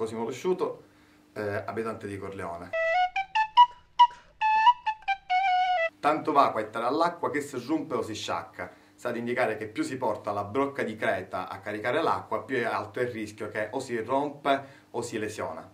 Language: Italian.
Cosimo Prosciutto, eh, abitante di Corleone. Tanto va a quettare all'acqua che si rompe o si sciacca. Sta ad indicare che più si porta la brocca di creta a caricare l'acqua, più è alto il rischio che o si rompe o si lesiona.